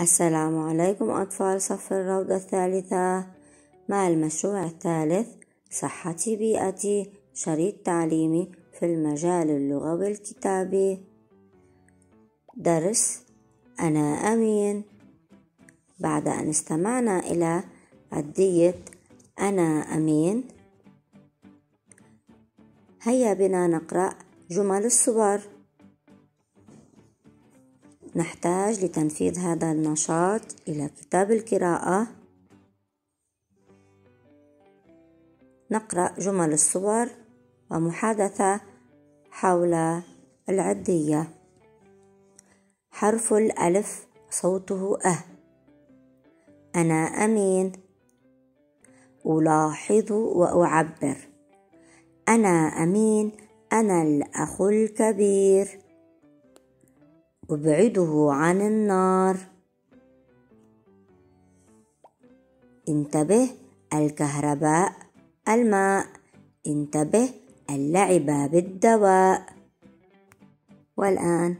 السلام عليكم أطفال صف الروضة الثالثة. مع المشروع الثالث صحتي بيئتي شريط تعليمي في المجال اللغوي الكتابي درس أنا أمين. بعد أن استمعنا إلى عدية أنا أمين. هيا بنا نقرأ جمل الصور. نحتاج لتنفيذ هذا النشاط إلى كتاب القراءة. نقرأ جمل الصور ومحادثة حول العدية. حرف الألف صوته أه. أنا أمين. ألاحظ وأعبر. أنا أمين. أنا الأخ الكبير. أبعده عن النار. انتبه الكهرباء الماء. انتبه اللعب بالدواء. والآن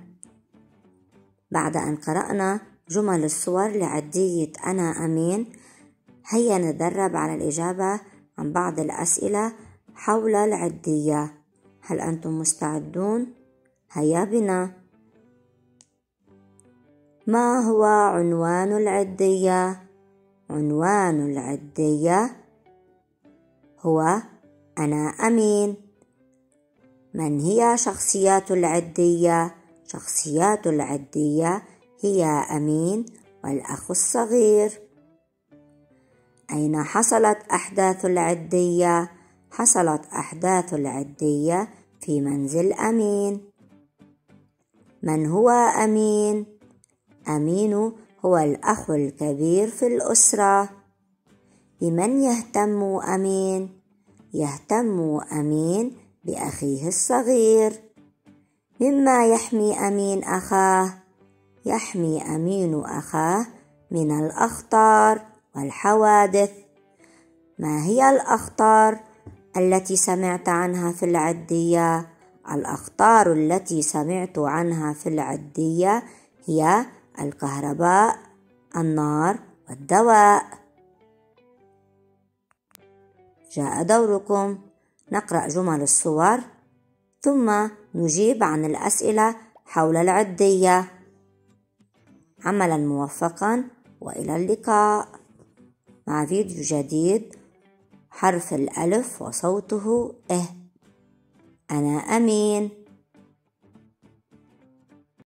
بعد أن قرأنا جمل الصور لعدية أنا أمين هيا ندرب على الإجابة عن بعض الأسئلة حول العدية. هل أنتم مستعدون؟ هيا بنا. ما هو عنوان العدية؟ عنوان العدية هو أنا أمين من هي شخصيات العدية؟ شخصيات العدية هي أمين والأخ الصغير أين حصلت أحداث العدية؟ حصلت أحداث العدية في منزل أمين من هو أمين؟ أمين هو الأخ الكبير في الأسرة. بمن يهتم أمين؟ يهتم أمين بأخيه الصغير. مما يحمي أمين أخاه؟ يحمي أمين أخاه من الأخطار والحوادث. ما هي الأخطار التي سمعت عنها في العدية؟ الأخطار التي سمعت عنها في العدية هي الكهرباء النار والدواء. جاء دوركم. نقرأ جمل الصور. ثم نجيب عن الأسئلة حول العدية. عملا موفقا وإلى اللقاء. مع فيديو جديد. حرف الألف وصوته إه أنا أمين.